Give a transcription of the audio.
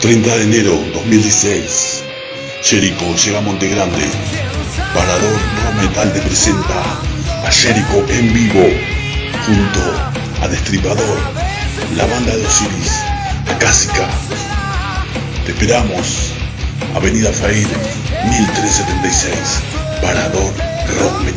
30 de enero 2016. Jericho llega a Monte Grande. Parador Rock Metal te presenta a Jericho en vivo junto a Destripador, la banda de Osiris, a Cásica. Te esperamos. Avenida Fair 1376. Parador Rock Metal.